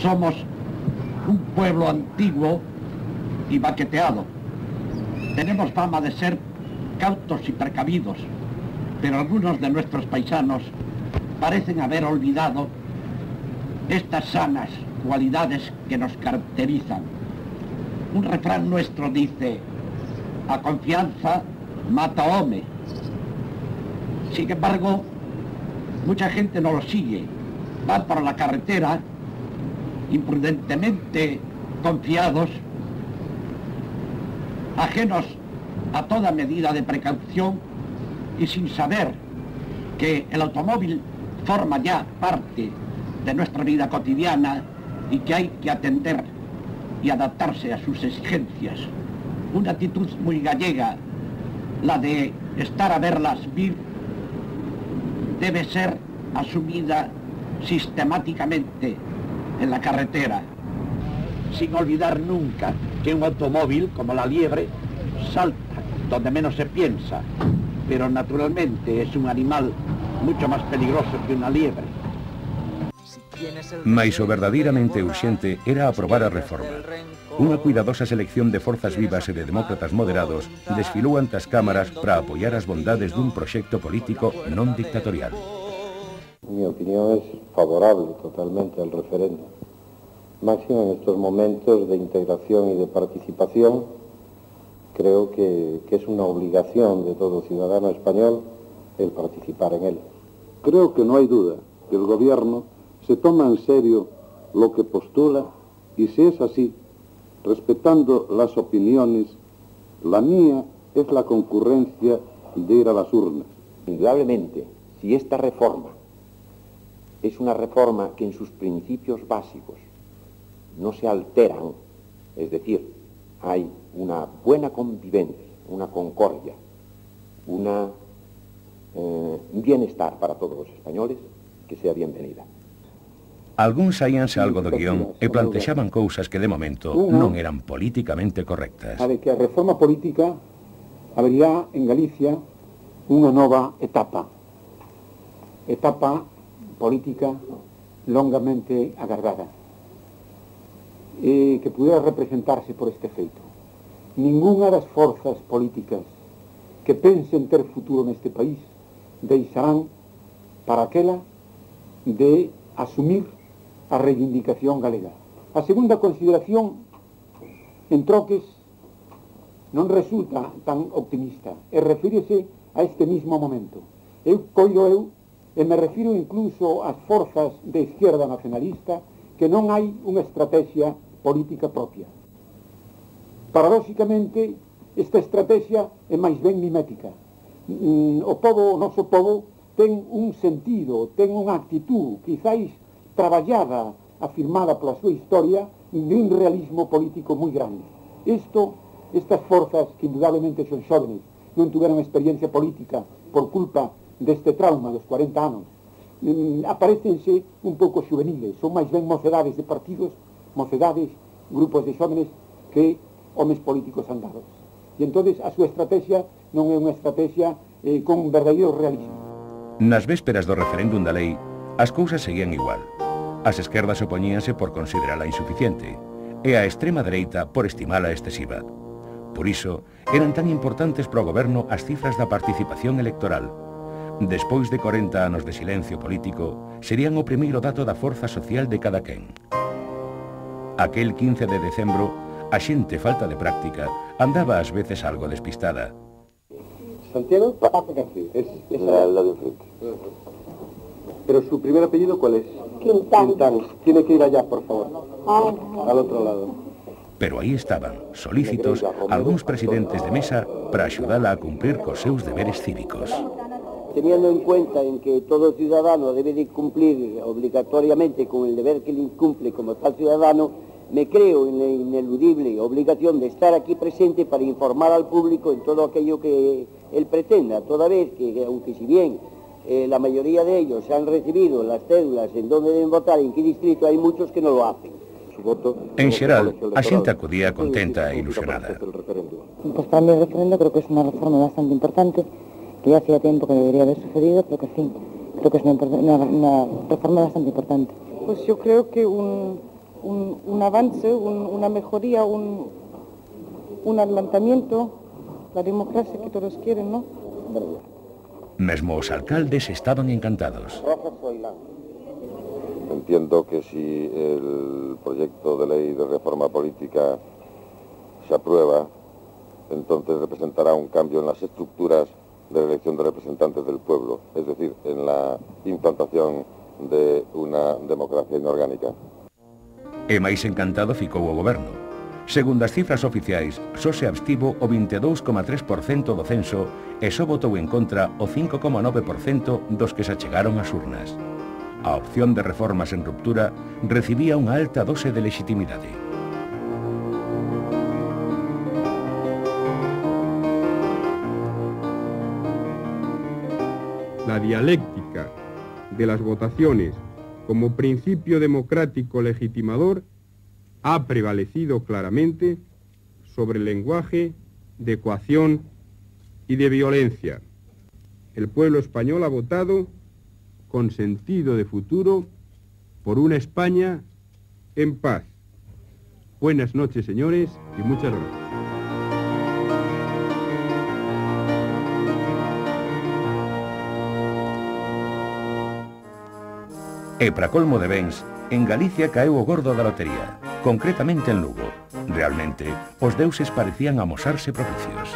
somos un pueblo antiguo y baqueteado. Tenemos fama de ser cautos y precavidos, pero algunos de nuestros paisanos parecen haber olvidado estas sanas cualidades que nos caracterizan. Un refrán nuestro dice, a confianza mata hombre. Sin embargo, mucha gente no lo sigue. Van por la carretera imprudentemente confiados, ajenos a toda medida de precaución y sin saber que el automóvil forma ya parte de nuestra vida cotidiana y que hay que atender y adaptarse a sus exigencias. Una actitud muy gallega, la de estar a verlas vir, debe ser asumida sistemáticamente en la carretera, sin olvidar nunca que un automóvil como la liebre salta donde menos se piensa, pero naturalmente es un animal mucho más peligroso que una liebre. Mais o verdadeiramente urxente era aprobar a reforma. Unha cuidadosa selección de forzas vivas e de demócratas moderados desfilou ante as cámaras para apoiar as bondades dun proxecto político non dictatorial. Mi opinión es favorable totalmente al referéndum, máximo en estos momentos de integración y de participación, creo que, que es una obligación de todo ciudadano español el participar en él. Creo que no hay duda que el gobierno se toma en serio lo que postula y si es así, respetando las opiniones, la mía es la concurrencia de ir a las urnas. Indudablemente, si esta reforma es una reforma que en sus principios básicos no se alteran, es decir, hay una buena convivencia, una concordia, una, eh, un bienestar para todos los españoles, que sea bienvenida. Algúns saíanse algo do guion e plantexaban cousas que de momento non eran políticamente correctas. A de que a reforma política habería en Galicia unha nova etapa. Etapa política longamente agardada e que pudera representarse por este feito. Ninguna das forzas políticas que pensen ter futuro neste país deixarán para aquela de asumir a reivindicación galega. A segunda consideración en troques non resulta tan optimista e refírese a este mismo momento. Eu coido eu e me refiro incluso ás forzas de izquierda nacionalista que non hai unha estrategia política propia. Paradóxicamente, esta estrategia é máis ben mimética. Mm, o povo, o noso povo, ten un sentido, ten unha actitud, quizáis traballada, afirmada pola súa historia, de un realismo político moi grande. Isto, estas forzas que indudablemente son xóvenes, non tuveron experiencia política por culpa deste trauma dos 40 anos aparecense un pouco juveniles, son máis ben mocedades de partidos, mocedades, grupos de xómenes que homes políticos andados. E entonces a súa estrategia non é unha estrategia eh, con verdadeiro realismo. Nas vésperas do referéndum da lei, as cousas seguían igual. As esquerdas opoñíanse por considerala insuficiente e a extrema dereita por estimala excesiva. Por iso, eran tan importantes para o goberno as cifras da participación electoral, Despois de 40 anos de silencio político, serían o primeiro dato da forza social de cada quen. Aquel 15 de decembro, a xente falta de práctica andaba ás veces algo despistada. Santiago? Papaca Es, es la, la de enfrente. Pero su primer apellido, ¿cuál es? Quintán. Quintán. Tiene que ir allá, por favor. Ah. Al otro lado. Pero aí estaban, solícitos, algúns presidentes de mesa para axudala a cumprir cos seus deberes cívicos. Teniendo en cuenta en que todo ciudadano debe de cumplir obligatoriamente con el deber que le incumple como tal ciudadano, me creo en la ineludible obligación de estar aquí presente para informar al público en todo aquello que él pretenda, toda vez que, aunque si bien eh, la mayoría de ellos han recibido las cédulas en donde deben votar, en qué distrito, hay muchos que no lo hacen. En xeral, a xente acudía contenta e ilusionada. pues para mí el referendo creo que es una reforma bastante importante, que ya hacía tiempo que debería haber sucedido, pero que sí, creo que es una, una- una reforma bastante importante. Pues yo creo que un, un, un avance, un, una mejoría, un, un adelantamiento, la democracia que todos quieren, ¿no? Mesmo os alcaldes estaban encantados. Entiendo que si el proyecto de ley de reforma política se aprueba, entonces representará un cambio en las estructuras de la elección de representantes del pueblo, es decir, en la implantación de una democracia inorgánica. E máis encantado ficou o goberno. Segundo as cifras oficiais, só se abstivo o 22,3% do censo e só votou en contra o 5,9% dos que se achegaron ás urnas. A opción de reformas en ruptura recibía unha alta dose de legitimidade. La dialéctica de las votaciones como principio democrático legitimador ha prevalecido claramente sobre el lenguaje de coacción y de violencia. El pueblo español ha votado con sentido de futuro por una España en paz. Buenas noches, señores, y muchas gracias. E para colmo de bens, en Galicia caeu o gordo da lotería, concretamente en Lugo. Realmente, os deuses parecían amosarse propicios.